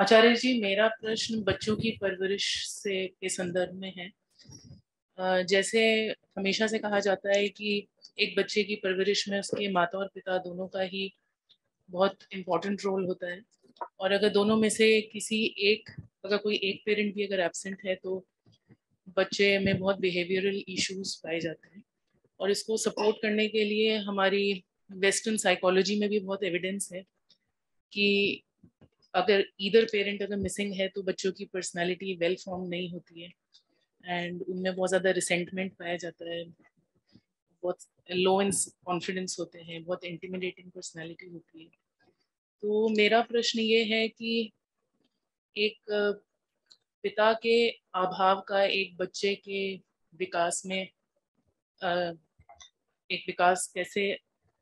आचार्य जी, मेरा प्रश्न बच्चों की परवरिश से, के संदर्भ में है। जैसे हमेशा से कहा जाता है कि एक बच्चे की परवरिश में उसके माता और पिता दोनों का ही बहुत इम्पोर्टेंट रोल होता है। और अगर दोनों में से किसी एक, अगर कोई एक पेरेंट भी अगर एबसेंट है तो बच्चे में बहुत बिहेवियरल इश्यूज़ पाए जाते हैं। और इसको सपोर्ट करने के लिए हमारी वेस्टर्न साइकोलॉजी में भी बहुत एविडेंस है कि अगर इधर पेरेंट अगर मिसिंग है तो बच्चों की पर्सनालिटी वेल फॉर्म नहीं होती है। एंड उनमें बहुत ज़्यादा रिसेंटमेंट पाया जाता है। बहुत लो इन कॉन्फिडेंस होते हैं बहुत इंटीमिडेटिंग पर्सनैलिटी होती है। तो मेरा प्रश्न ये है कि एक पिता के अभाव का एक बच्चे के विकास में एक विकास कैसे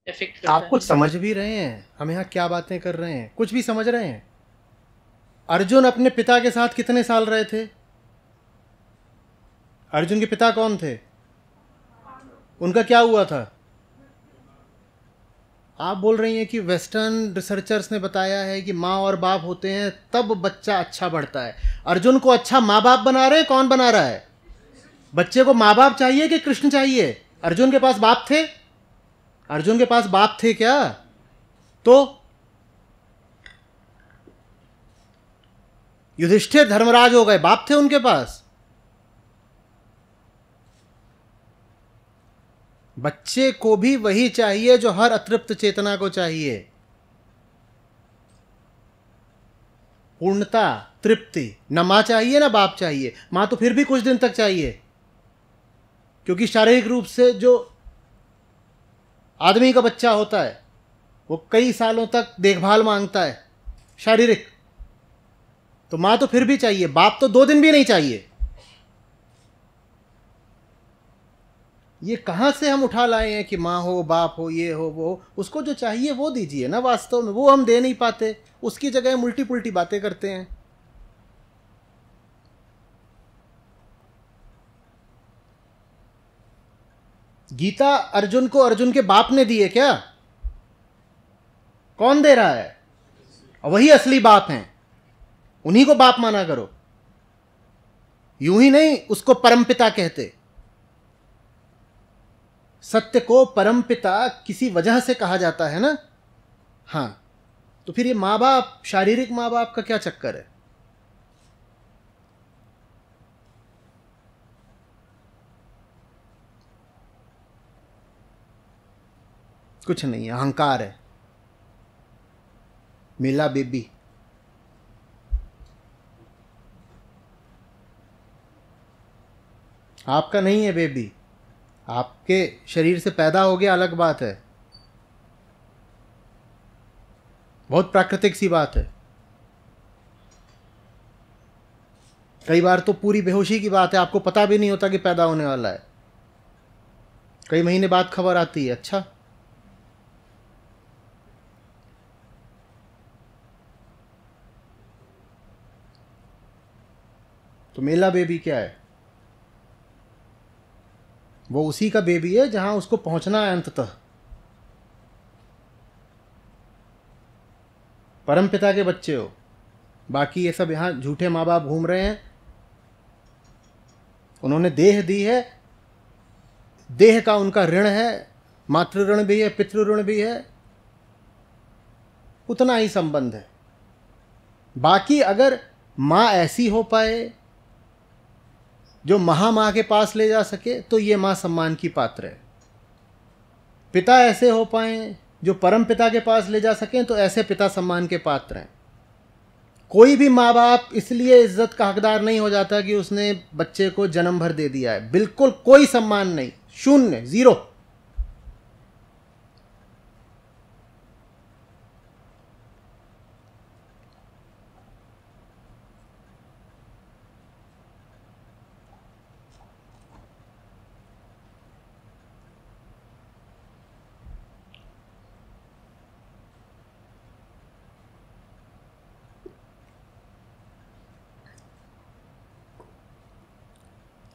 इफ़ेक्ट आप कुछ समझ भी रहे हैं? हम यहाँ क्या बातें कर रहे हैं? कुछ भी समझ रहे हैं? अर्जुन अपने पिता के साथ कितने साल रहे थे? अर्जुन के पिता कौन थे? उनका क्या हुआ था? आप बोल रही हैं कि वेस्टर्न रिसर्चर्स ने बताया है कि माँ और बाप होते हैं, तब बच्चा अच्छा बढ़ता है। अर्जुन को अच्छा माँ बाप बना रहे कौन बना रहा है? बच्चे को माँ बाप चाहिए कि कृष्ण चाहिए? अर्जुन के पास बाप थे? अर्जुन के पास बाप थे क्या? तो युधिष्ठिर धर्मराज हो गए, बाप थे उनके पास। बच्चे को भी वही चाहिए जो हर अतृप्त चेतना को चाहिए। पूर्णता, तृप्ति, न माँ चाहिए, ना बाप चाहिए। माँ तो फिर भी कुछ दिन तक चाहिए। क्योंकि शारीरिक रूप से जो आदमी का बच्चा होता है, वो कई सालों तक देखभाल माँगता है, शारीरिक। तो माँ तो फिर भी चाहिए, बाप तो दो दिन भी नहीं चाहिए। ये कहाँ से हम उठा लाए हैं कि माँ हो, बाप हो, ये हो, वो हो? उसको जो चाहिए वो दीजिए ना वास्तव में, वो हम दे नहीं पाते। उसकी जगह हम उल्टी पुल्टी बातें करते हैं। गीता अर्जुन को अर्जुन के बाप ने दी है क्या? कौन दे रहा है? वही असली बाप हैं। उन्हीं को बाप माना करो। यूँ ही नहीं, उसको परमपिता कहते। सत्य को परमपिता किसी वजह से कहा जाता है ना? हाँ। तो फिर ये माँ बाप शारीरिक माँ बाप का क्या चक्कर है? कुछ नहीं, अहंकार है। मेला बेबी। आपका नहीं है बेबी आपके शरीर से पैदा हो गया अलग बात है। बहुत प्राकृतिक सी बात है। कई बार तो पूरी बेहोशी की बात है, आपको पता भी नहीं होता कि पैदा होने वाला है। कई महीने बाद खबर आती है अच्छा। तो मेला बेबी क्या है? वो उसी का बेबी है जहाँ उसको पहुँचना है अंततः। परम पिता के बच्चे हो। बाकी ये सब यहाँ झूठे माँ बाप घूम रहे हैं। उन्होंने देह दी है। देह का उनका ऋण है। मातृ ऋण भी है, पितृ ऋण भी है। उतना ही संबंध है। बाकी अगर माँ ऐसी हो पाए जो महा माँ के पास ले जा सके तो ये माँ सम्मान की पात्र है। पिता ऐसे हो पाए जो परम पिता के पास ले जा सकें तो ऐसे पिता सम्मान के पात्र हैं। कोई भी माँ बाप इसलिए इज़्ज़त का हकदार नहीं हो जाता कि उसने बच्चे को जन्म भर दे दिया है। बिल्कुल कोई सम्मान नहीं। शून्य, ज़ीरो।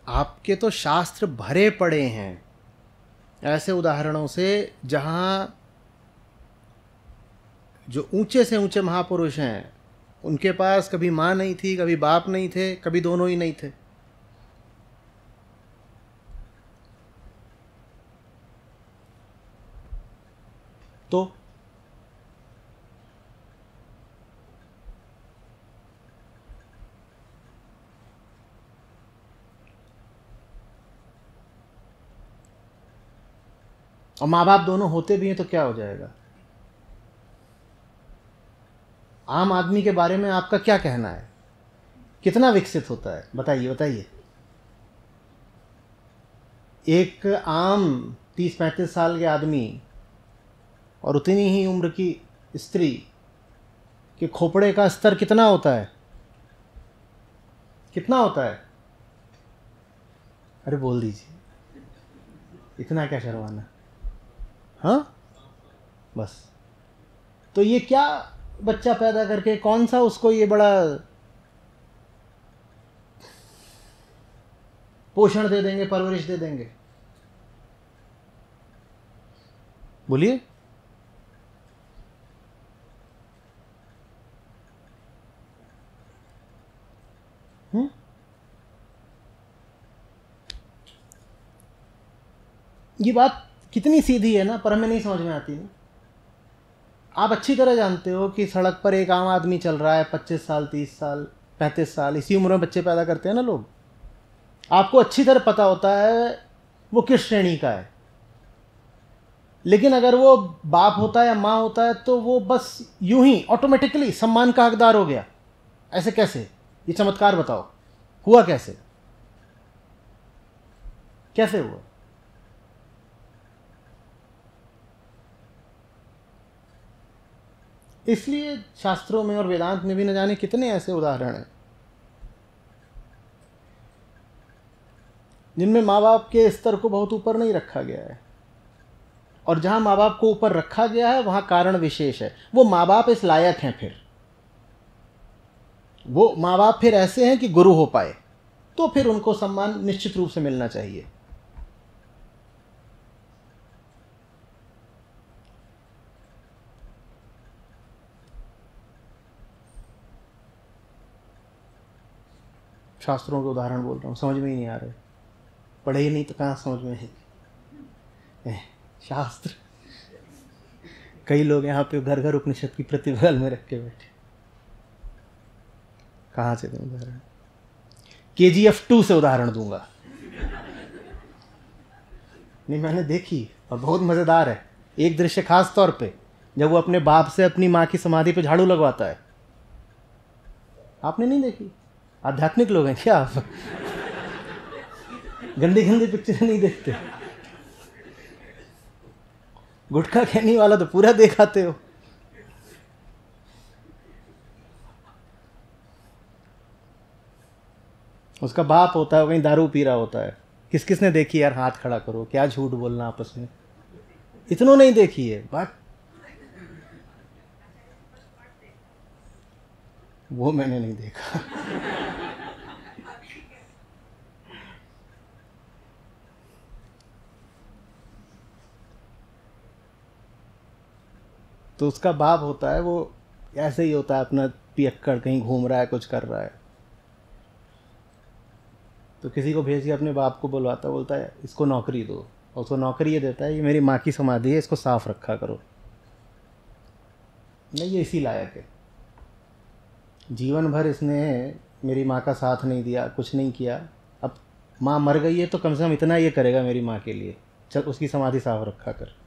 आपके तो शास्त्र भरे पड़े हैं। ऐसे उदाहरणों से जहाँ जो ऊँचे से ऊँचे महापुरुष हैं, उनके पास कभी माँ नहीं थी, कभी बाप नहीं थे, कभी दोनों ही नहीं थे। तो और माँ बाप दोनों होते भी हैं तो क्या हो जाएगा? आम आदमी के बारे में आपका क्या कहना है? कितना विकसित होता है? बताइए बताइए। एक आम तीस पैंतीस साल के आदमी और उतनी ही उम्र की स्त्री के खोपड़े का स्तर कितना होता है? कितना होता है? अरे बोल दीजिए। इतना क्या शर्माना। हाँ? बस। तो ये क्या बच्चा पैदा करके, कौन सा उसको ये बड़ा पोषण दे देंगे, परवरिश दे देंगे? बोलिए। हम्म? ये बात कितनी सीधी है ना, पर हमें नहीं समझ में आती। आप अच्छी तरह जानते हो कि सड़क पर एक आम आदमी चल रहा है, पच्चीस साल, तीस साल, पैंतीस साल, इसी उम्र में बच्चे पैदा करते हैं ना लोग। आपको अच्छी तरह पता होता है वो किस श्रेणी का है। लेकिन अगर वो बाप होता है या माँ होता है तो वो बस यूँ ही ऑटोमेटिकली सम्मान का हकदार हो गया। ऐसे कैसे? ये चमत्कार बताओ। हुआ कैसे? कैसे हुआ? इसलिए शास्त्रों में और वेदांत में भी न जाने कितने ऐसे उदाहरण हैं। जिनमें माँ बाप के स्तर को बहुत ऊपर नहीं रखा गया है। और जहाँ माँ बाप को ऊपर रखा गया है, वहाँ कारण विशेष है। वो माँ बाप इस लायक हैं फिर। वो माँ बाप फिर ऐसे हैं कि गुरु हो पाए तो फिर उनको सम्मान निश्चित रूप से मिलना चाहिए। शास्त्रों के उदाहरण बोल रहा हूँ, समझ में ही नहीं आ रहे। पढ़े ही नहीं तो कहाँ समझ में है, शास्त्र। कई लोग यहाँ पे घर घर उपनिषद की प्रतिभल में रख के बैठे। कहाँ से दूँ उदाहरण? के जी एफ़ टू से उदाहरण दूँगा। नहीं, मैंने देखी और बहुत मज़ेदार है। एक दृश्य खास तौर पे, जब वो अपने बाप से अपनी माँ की समाधि पे झाड़ू लगवाता है। आपने नहीं देखी? आध्यात्मिक लोग हैं क्या आप? गंदी गंदी पिक्चर नहीं देखते। गुटखा खेने वाला तो पूरा देखाते हो। उसका बाप होता है कहीं दारू पी रहा होता है। किस किस ने देखी यार? हाथ खड़ा करो। क्या झूठ बोलना आपस में? इतनों नहीं देखी है। बट वो मैंने नहीं देखा। तो उसका बाप होता है, वो ऐसे ही होता है, अपना पियक्कड़ कहीं घूम रहा है, कुछ कर रहा है। तो किसी को भेज के अपने बाप को बुलवाता, बोलता है, इसको नौकरी दो। और उसको नौकरी ये देता है, ये मेरी माँ की समाधि है, इसको साफ़ रखा करो। नहीं, ये इसी लायक है। जीवन भर इसने मेरी माँ का साथ नहीं दिया, कुछ नहीं किया। अब माँ मर गई है तो कम से कम इतना ये करेगा मेरी माँ के लिए। चल, उसकी समाधि साफ़ रखा कर।